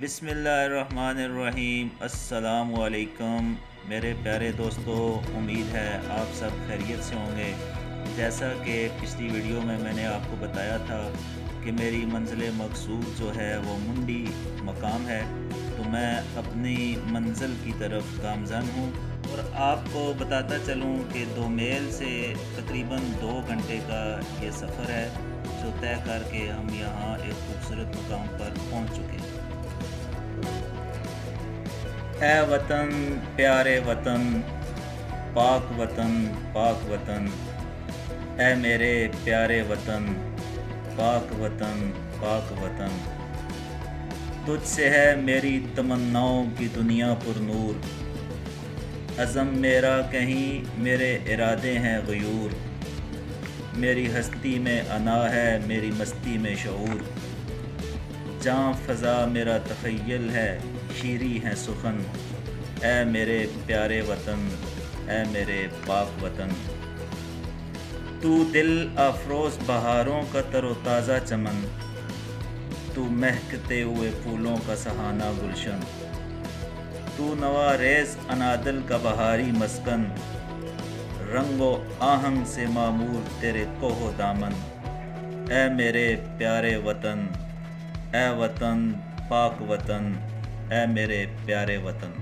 बिसमीम असलकम मेरे प्यारे दोस्तों, उम्मीद है आप सब खैरियत से होंगे। जैसा कि पिछली वीडियो में मैंने आपको बताया था कि मेरी मंजिल मकसूद जो है, वो मुंडी मकाम है। तो मैं अपनी मंजिल की तरफ़ गामजन हूँ और आपको बताता चलूँ कि दो मेल से तकरीबन दो घंटे का ये सफ़र है, जो तय करके हम यहाँ एक खूबसूरत मुकाम पर पहुँच चुके हैं। है वतन, प्यारे वतन, पाक वतन पाक वतन। है मेरे प्यारे वतन, पाक वतन पाक वतन। तुझसे है मेरी तमन्नाओं की दुनिया पर नूर। अज़म मेरा कहीं मेरे इरादे हैं गयूर। मेरी हस्ती में अना है, मेरी मस्ती में शूर जहाँ फ़ज़ा मेरा तखयल है शीरी हैं सुखन। ए मेरे प्यारे वतन ए मेरे पाक वतन। तू दिल अफरोज़ बहारों का तरोताज़ा चमन। तू महकते हुए फूलों का सहाना गुलशन। तू नवा रेस अनादल का बहारी मस्कन। रंगो आहंग से मामूर तेरे कोहो दामन। ए मेरे प्यारे वतन ए वतन, पाक वतन। ए मेरे प्यारे वतन।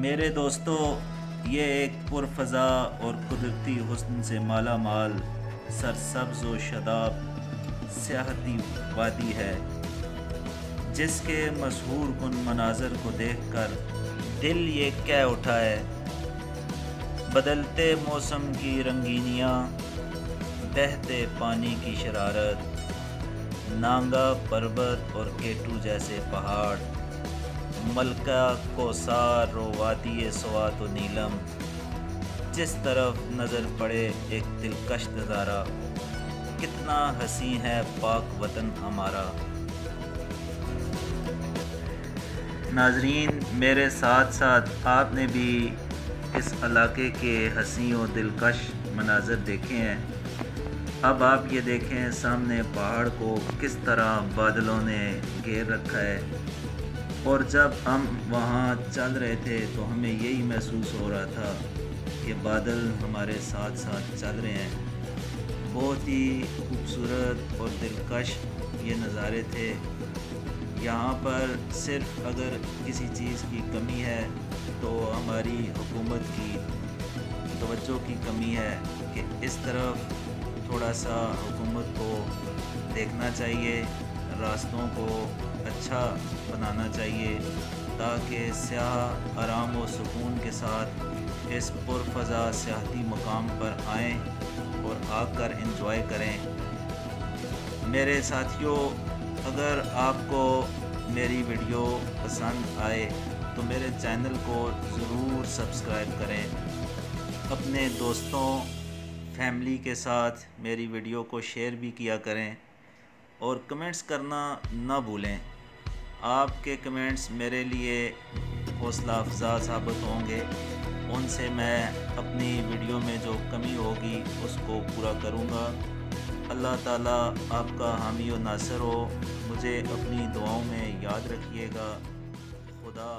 मेरे दोस्तों, ये एक पुरफ़ा और कुदरती हसन से माला माल सरसब्ज व शदाब, सियाहती वादी है, जिसके मशहूर कन मनाजर को देखकर दिल ये कह उठा है बदलते मौसम की रंगीनियाँ, बहते पानी की शरारत नांगा, पर्वत और केटू जैसे पहाड़। मलका, कोसार रोवादी स्वात नीलम। जिस तरफ़ नज़र पड़े एक दिलकश नज़ारा। कितना हसी है पाक वतन हमारा। नाजरीन, मेरे साथ साथ आपने भी इस इलाके के हसी और दिलकश मनाजर देखे हैं। अब आप ये देखें सामने पहाड़ को किस तरह बादलों ने घेर रखा है। और जब हम वहाँ चल रहे थे तो हमें यही महसूस हो रहा था कि बादल हमारे साथ साथ चल रहे हैं। बहुत ही खूबसूरत और दिलकश ये नज़ारे थे। यहाँ पर सिर्फ़ अगर किसी चीज़ की कमी है तो हमारी हुकूमत की तवज्जो की कमी है कि इस तरफ़ थोड़ा सा हुकूमत को देखना चाहिए, रास्तों को अच्छा बनाना चाहिए, ताकि स्याह आराम व सुकून के साथ इस पुरफ़ा सियाती मकाम पर आएँ और आकर इंजॉय करें। मेरे साथियों, अगर आपको मेरी वीडियो पसंद आए तो मेरे चैनल को ज़रूर सब्सक्राइब करें। अपने दोस्तों फैमिली के साथ मेरी वीडियो को शेयर भी किया करें और कमेंट्स करना ना भूलें। आपके कमेंट्स मेरे लिए हौसला अफजा साबित होंगे। उनसे मैं अपनी वीडियो में जो कमी होगी उसको पूरा करूँगा। अल्लाह ताला आपका हामी नासर हो। मुझे अपनी दुआओं में याद रखिएगा। खुदा